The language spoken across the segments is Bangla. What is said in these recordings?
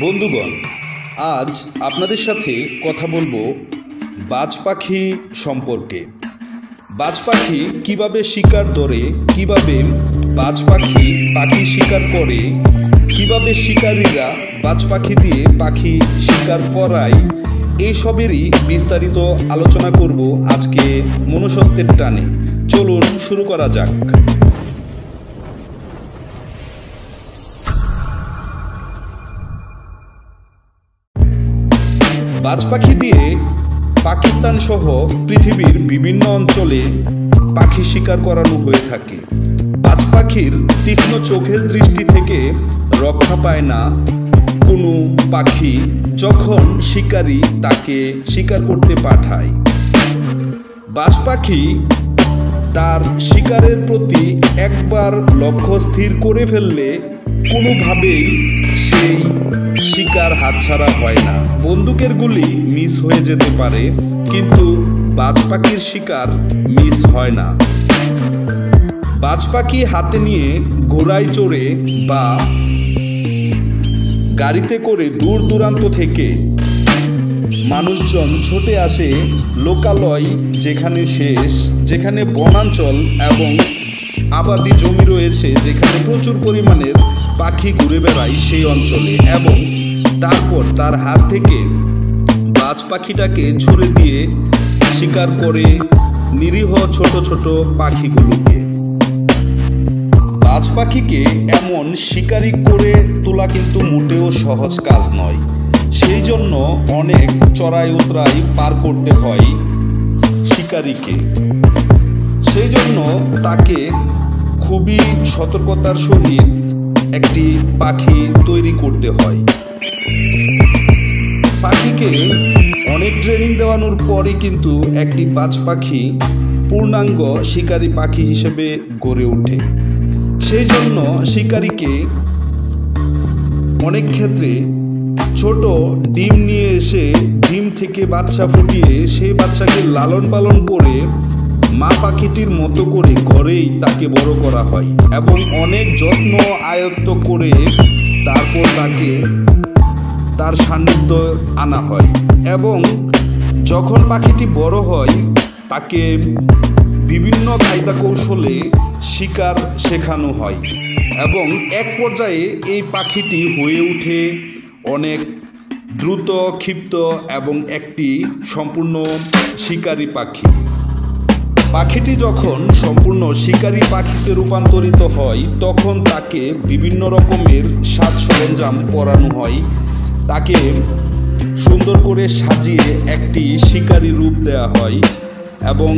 বন্ধুগণ, আজ আপনাদের সাথে কথা বলব বাজ পাখি সম্পর্কে। বাজ পাখি কীভাবে শিকার ধরে, কীভাবে বাজ পাখি পাখি শিকার করে, কীভাবে শিকারীরা বাজ পাখি দিয়ে পাখি শিকার করায় এইসবেরই বিস্তারিত আলোচনা করব আজকে মনুষ্যত্বের টানে। চলুন শুরু করা যাক। বাজ পাখি দিয়ে পাকিস্তান সহ পৃথিবীর বিভিন্ন অঞ্চলে পাখি শিকার করানো হয়ে থাকে। বাজ পাখির তীক্ষ্ণ চোখের দৃষ্টি থেকে রক্ষা পায় না কোনো পাখি যখন শিকারী তাকে শিকার করতে পাঠায়। বাজ পাখি তার শিকারের প্রতি একবার লক্ষ্য স্থির করে ফেললে কোনোভাবেই সেই শিকার হাতছাড়া হয় না। বন্দুকের গুলি মিস হয়ে যেতে পারে, কিন্তু বাজ পাখির শিকার মিস হয় না। বাজ পাখি হাতে নিয়ে ঘোড়ায় চড়ে বা গাড়িতে করে দূর দূরান্ত থেকে মানুষজন ছুটে আসে লোকালয় যেখানে শেষ, যেখানে বনাঞ্চল এবং আবাদি জমি রয়েছে, যেখানে প্রচুর পরিমাণের পাখি ঘুরে বেড়ায় সেই অঞ্চলে এবং তারপর তার হাত থেকে বাজ পাখিটাকে ছুড়ে দিয়ে শিকার করে নিরীহ ছোট ছোট পাখিগুলোকে। বাজ পাখিকে এমন শিকারি করে তোলা কিন্তু মোটেও সহজ কাজ নয়। সেই জন্য অনেক চড়াই উতরাই পার করতে হয় শিকারিকে। সেই জন্য তাকে খুবই সতর্কতার সহিত একটি পাখি তৈরি করতে হয়। পাখিকে অনেক ট্রেনিং দেওয়ানোর পরে কিন্তু একটি বাজ পাখি পূর্ণাঙ্গ শিকারী পাখি হিসেবে গড়ে ওঠে। সেই জন্য শিকারীকে অনেক ক্ষেত্রে ছোট ডিম নিয়ে এসে ডিম থেকে বাচ্চা ফুটিয়ে সেই বাচ্চাকে লালন পালন করে মা পাখিটির মতো করে ঘরেই তাকে বড় করা হয় এবং অনেক যত্ন আয়ত্ত করে তারপর তাকে তার সান্নিধ্য আনা হয় এবং যখন পাখিটি বড় হয়, তাকে বিভিন্ন কায়দা কৌশলে শিকার শেখানো হয় এবং এক পর্যায়ে এই পাখিটি হয়ে ওঠে অনেক দ্রুত, ক্ষিপ্ত এবং একটি সম্পূর্ণ শিকারী পাখি। পাখিটি যখন সম্পূর্ণ শিকারী পাখিতে রূপান্তরিত হয়, তখন তাকে বিভিন্ন রকমের সাজ সরঞ্জাম পরানো হয়। তাকে সুন্দর করে সাজিয়ে একটি শিকারী রূপ দেওয়া হয় এবং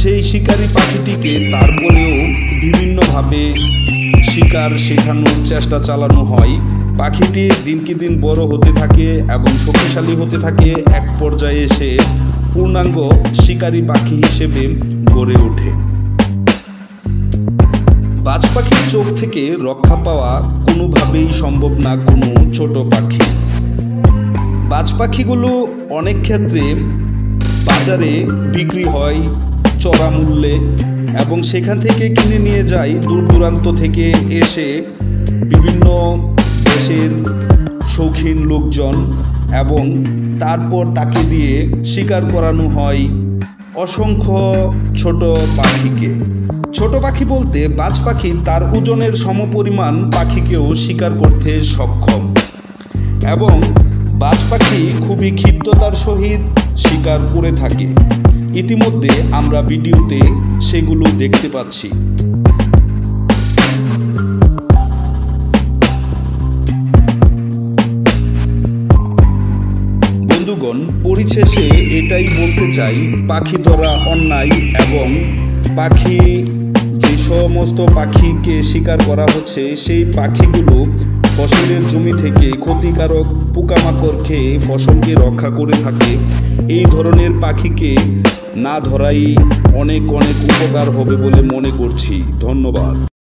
সেই শিকারী পাখিটিকে তারপরেও বিভিন্নভাবে শিকার শেখানোর চেষ্টা চালানো হয়। পাখিটি দিনকে দিন বড় হতে থাকে এবং শক্তিশালী হতে থাকে। এক পর্যায়ে এসে পূর্ণাঙ্গ শিকারী পাখি হিসেবে গড়ে ওঠে। বাজ পাখির চোখ থেকে রক্ষা পাওয়া কোনোভাবেই সম্ভব না কোনো ছোট পাখি। বাজ পাখিগুলো অনেক ক্ষেত্রে বাজারে বিক্রি হয় চড়া মূল্যে এবং সেখান থেকে কিনে নিয়ে যায় দূর দূরান্ত থেকে এসে বিভিন্ন দেশের শৌখিন লোকজন এবং তারপর তাকে দিয়ে শিকার করানো হয় অসংখ্য ছোট পাখিকে। ছোট পাখি বলতে বাজ পাখি তার ওজনের সমপরিমাণ পাখিকেও শিকার করতে সক্ষম। এবং বাজ পাখি খুবই ক্ষিপ্ততার সহিত শিকার করে থাকে। ইতিমধ্যে আমরা ভিডিওতে সেগুলো দেখতে পাচ্ছি। বন্ধুগণ পরিশেষে এটাই বলতে চাই, পাখি ধরা অন্যায় এবং পাখি, যে সমস্ত পাখিকে শিকার করা হচ্ছে, সেই পাখিগুলো ফসলের জমি থেকে ক্ষতিকারক পোকামাকড় খেয়ে ফসলকে রক্ষা করে থাকে। এই ধরনের পাখিকে না ধরাই অনেক অনেক উপকার হবে বলে মনে করছি। ধন্যবাদ।